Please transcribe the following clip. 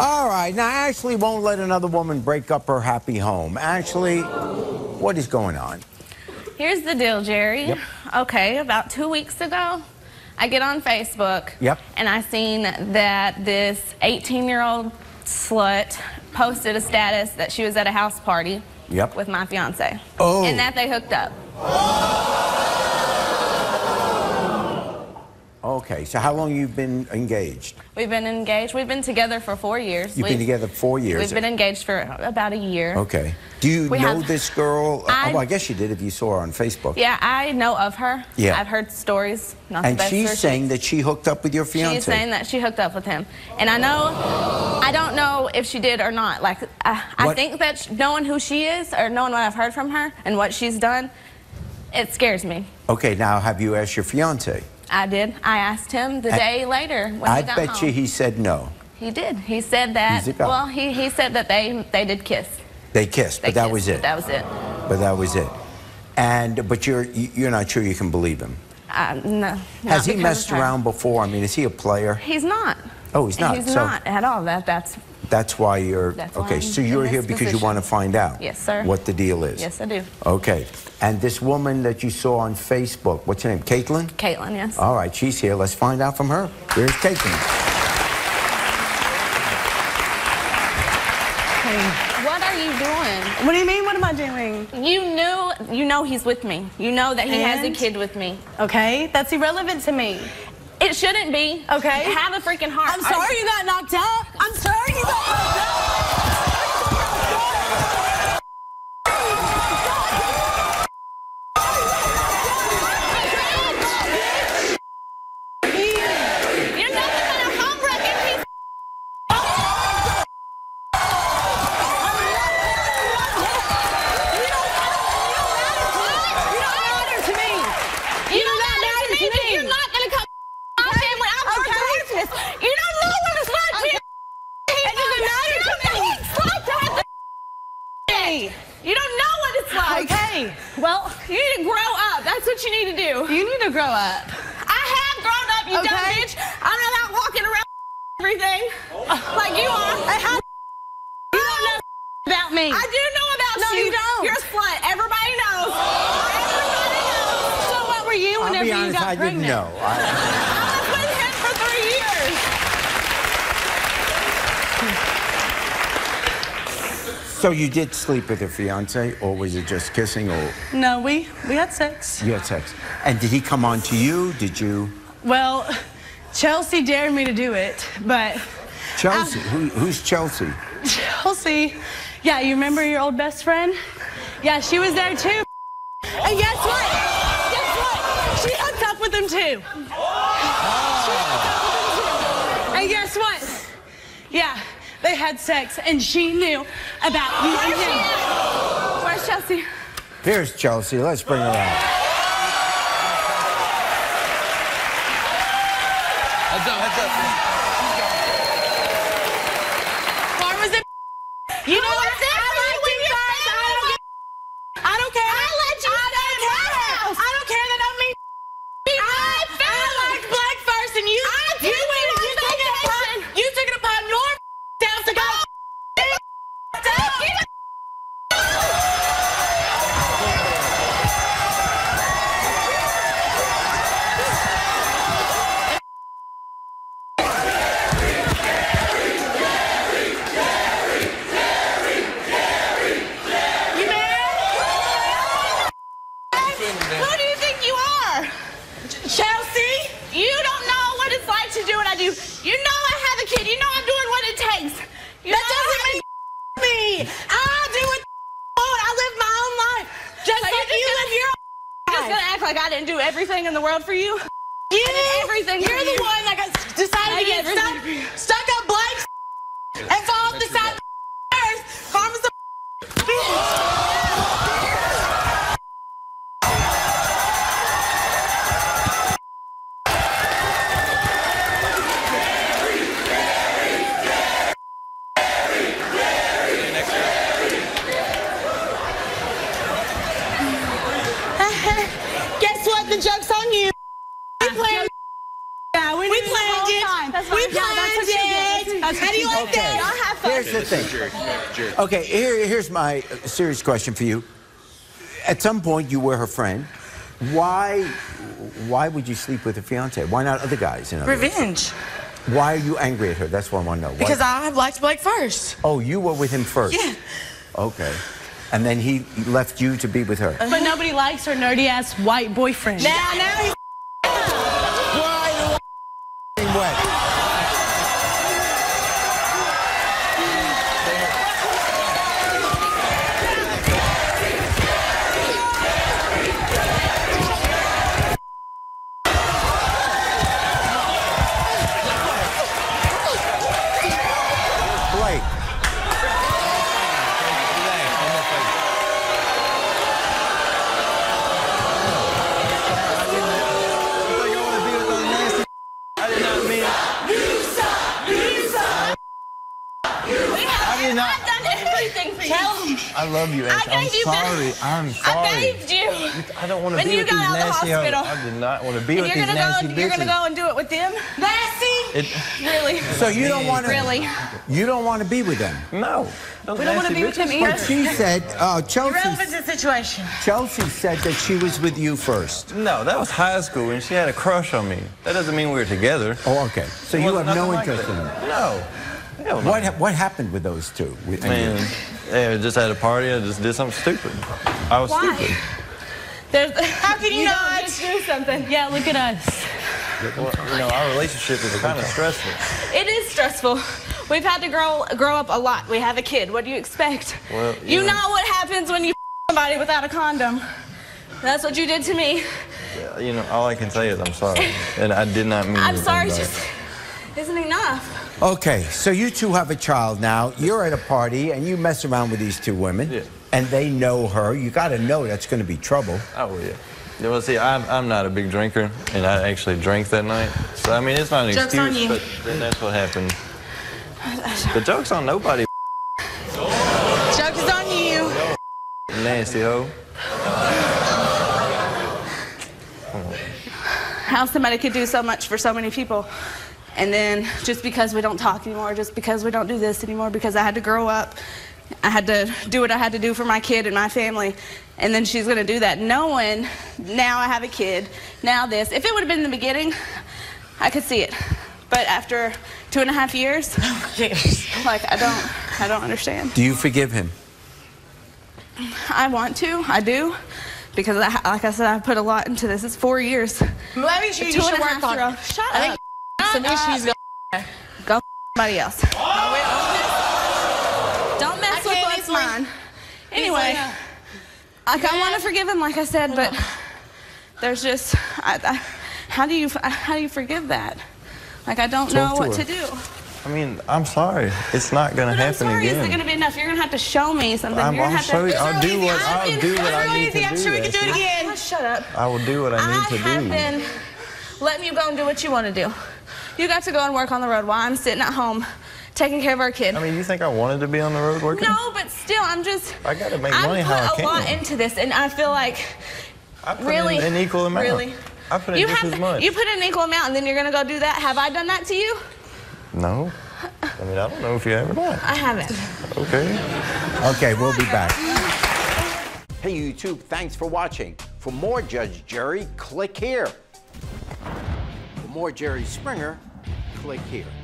All right. Now, Ashley won't let another woman break up her happy home. Ashley, what is going on? Here's the deal, Jerry. Yep. Okay, about two weeks ago, I get on Facebook. Yep. And I seen that this 18-year-old slut posted a status that she was at a house party. Yep. With my fiance. Oh. And that they hooked up. Okay. So, how long you've been engaged? We've been engaged. We've been together for four years. You've been We've- together four years. We've been engaged for about a year. Okay. Do you We know have- this girl? I- oh, well, I guess you did if you saw her on Facebook. Yeah, I know of her. Yeah. I've heard stories. Not And she's saying that she hooked up with your fiance. She's saying that she hooked up with him. And I know, I don't know if she did or not. Like, uh, I, I think that knowing who she is or knowing what I've heard from her and what she's done, it scares me. Okay. Now, have you asked your fiance? I did. I asked him the day later when I he got bet home. you he said no. He did. He said that. He's a guy. Well, he, he said that they they did kiss. They kissed, They but that was it. That was it. But that was it. And but you're you're not sure you can believe him. Uh, no. Has he messed around before? I mean, is he a player? He's not. Oh, he's not. He's So- not at all. That that's That's why you're That's why okay. I'm So you're here because you want to find out. Yes, sir. What the deal is. yes, I do. Okay. And this woman that you saw on Facebook, what's her name? Caitlin. Caitlin, yes. All right, she's here. Let's find out from her. Here's Caitlin. What are you doing? What do you mean? What am I doing? You knew, you know he's with me. You know that he has a kid with me. Okay, that's irrelevant to me. It shouldn't be. Okay. Have a freaking heart. I'm sorry you got knocked out. I'm sorry you got knocked out. You're nothing but a home-wrecking piece. You don't matter to me. You don't matter to me, but you're not gonna come to my family. I'm Okay. okay. this. You don't know what it's like to It doesn't matter to me. It's like to have the Hey. You don't know what it's like. Okay. Well, you need to grow up. That's what you need to do. You need to grow up. I have grown up, you dumb Okay. bitch. I'm not out walking around everything like you are. Oh. I have. You don't know about me. I do know about No, you. you don't. You're a slut. Everybody knows. Everybody knows. So what were you I'll whenever be you honest, got I pregnant? didn't know. I, I was with him for three years. So you did sleep with your fiance, or was it just kissing, or No, we we had sex. you had sex? And did he come on to you? Did you? Well, Chelsea dared me to do it, but Chelsea. Who, who's Chelsea? Chelsea, yeah, you remember your old best friend? Yeah, she was there too. And guess what? Guess what? She hooked up with him too. She hooked up with him too. And guess what? Yeah, they had sex, and she knew about you and him. Where's Chelsea? Here's Chelsea. Let's bring her out. Heads up, heads up. To do what I do. You know I have a kid. You know I'm doing what it takes. You That doesn't I- mean me. I do what I want. I live my own life. Just So like you just live your You're just gonna act like I didn't do everything in the world for you. You did everything You're the you. one that got decided I to get stuck, joke's on you. We planned yeah, we, we planned it. We planned it. How do you like okay. that? I have fun. Here's the thing. Jerk, jerk. Okay, here, here's my serious question for you. At some point, you were her friend. Why, why would you sleep with a fiance? Why not other guys? In other Revenge. Words? Why are you angry at her? That's what I want to know. Why? Because I liked Blake first. Oh, you were with him first. Yeah. Okay and then he left you to be with her. But nobody likes her nerdy ass white boyfriend. Now, now he's Why the wet? I love you, Ashley. I'm gave you. I'm sorry. I sorry. bathed you. I don't want to be you with got these out nasty hoes. hospital. I did not want to be And with you're these gonna nasty go. bitches. You're gonna go and do it with them. nasty. It, Really? So you don't want to. Really? You don't want to be with them. no. Those We don't want to be with him either. But she said, uh, Chelsea. Relevant to the situation. Chelsea said that she was with you first. No, that was high school, and she had a crush on me. That doesn't mean we were together. Oh, okay. So It you have no nothing like interest that. in her. No. Hell no. What ha- what happened with those two? With- Man, yeah, just had a party, I just did something stupid. I was Why? stupid. There's, How can you don't just do something? Yeah, look at us. Well, you know, our relationship is kind of stressful. It is stressful. We've had to grow grow up a lot. We have a kid. What do you expect? Well, you you know. know- what happens when you somebody without a condom. That's what you did to me. Yeah, You know, all I can say is I'm sorry, and I did not mean. I'm anything sorry, by it. just isn't enough. Okay, so you two have a child now. You're at a party and you mess around with these two women, Yeah. and they know her. You got to know that's going to be trouble. Oh yeah. Yeah, Well, see, I'm, I'm not a big drinker, and I actually drank that night. So I mean, it's not an Joke's on excuse, you. but then that's what happened. The joke's on nobody. Joke is on you. Nasty hoe. How somebody could do so much for so many people. And then just because we don't talk anymore, just because we don't do this anymore, because I had to grow up, I had to do what I had to do for my kid and my family. And then she's gonna do that knowing now I have a kid, now this. If it would have been in the beginning, I could see it. But after two and a half years, like I don't, I don't understand. Do you forgive him? I want to, I do, because I, like I said, I put a lot into this. It's four years. Maybe you, you should work half on year it. Shut I up. Think some Shut issues. up. Go somebody else. Don't mess with can't what's easily- mine. Anyway, like I want to forgive him, like I said, but there's just, I, I, how do you, how do you forgive that? Like I don't know to what her. to do. I mean, I'm sorry. It's not gonna But I'm happen sorry, again. isn't going to be enough. You're going to have to show me something. I'm- You're gonna I'll have show to, you. I'll do what- I've I'll do what I've I really need to been- do, sure we can do it Ashley. again. Ah, Shut up. I will do what I need I to have do. been letting you go and do what you want to do. You got to go and work on the road while I'm sitting at home taking care of our kid. I mean, you think I wanted to be on the road working? no, but still, I'm just. I gotta make I've money put how I a lot into this, and I feel like I put really in an equal amount. Really, I put in you just have as much. you put in an equal amount, and then you're gonna go do that. Have I done that to you? No. I mean, I don't know if you have or not. I haven't. Okay. Okay, we'll be back. Hey, YouTube, thanks for watching. For more Judge Jerry, click here. For more Jerry Springer, click here.